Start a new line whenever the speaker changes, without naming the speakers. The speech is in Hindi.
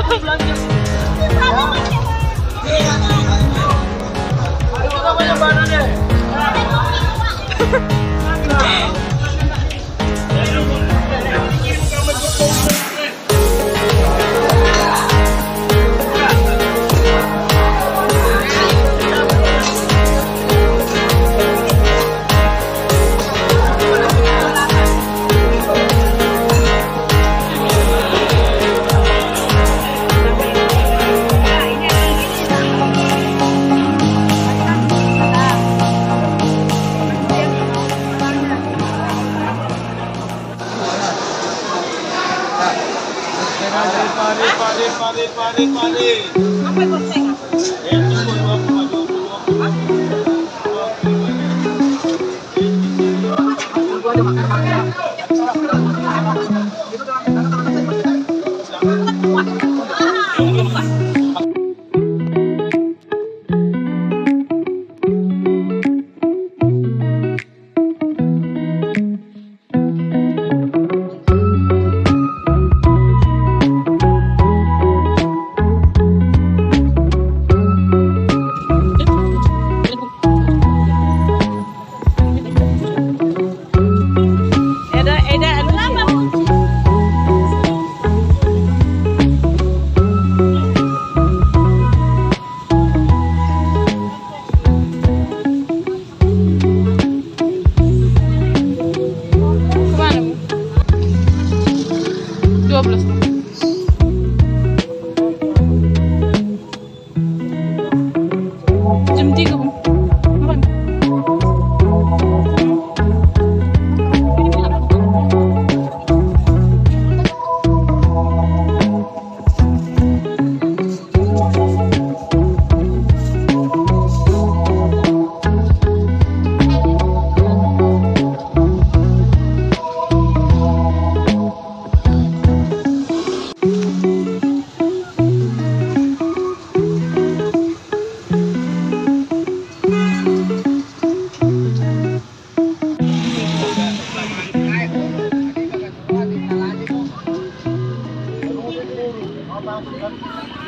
Vlog niya. Yung mama
Pare Pare Pare Pare
Pare
Douglas.
不管我们的